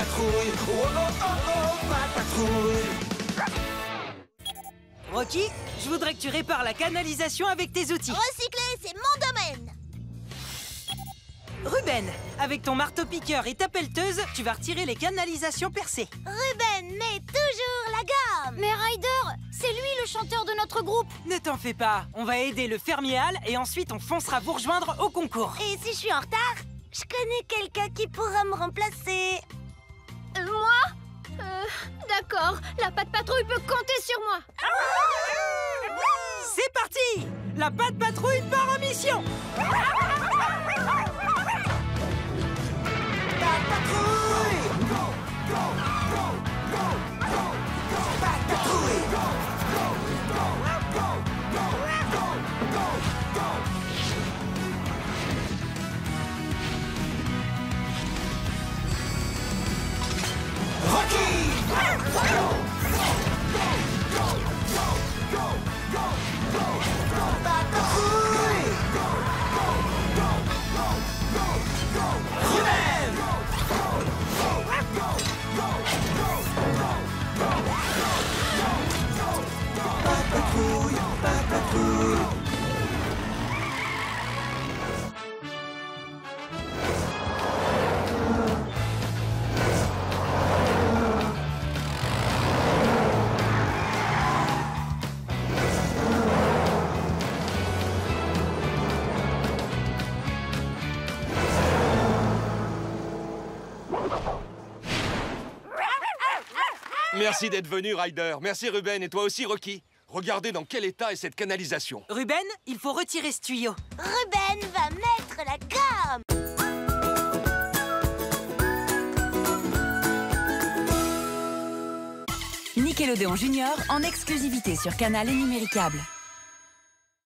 patrouille. Oh oh oh oh, Pat patrouille. Rocky, je voudrais que tu répares la canalisation avec tes outils. Recycler, c'est mon domaine Ruben, avec ton marteau-piqueur et ta pelleteuse, tu vas retirer les canalisations percées. Ruben met toujours la gomme Mais Ryder, c'est lui le chanteur de notre groupe Ne t'en fais pas, on va aider le fermier Hal et ensuite on foncera vous rejoindre au concours. Et si je suis en retard, je connais quelqu'un qui pourra me remplacer Moi Euh, D'accord, la patte patrouille peut compter sur moi. C'est parti. La patte patrouille part en mission Merci d'être venu, Ryder. Merci, Ruben. Et toi aussi, Rocky. Regardez dans quel état est cette canalisation. Ruben, il faut retirer ce tuyau. Ruben va mettre la gomme Nickelodeon Junior en exclusivité sur Canal et Numéricable.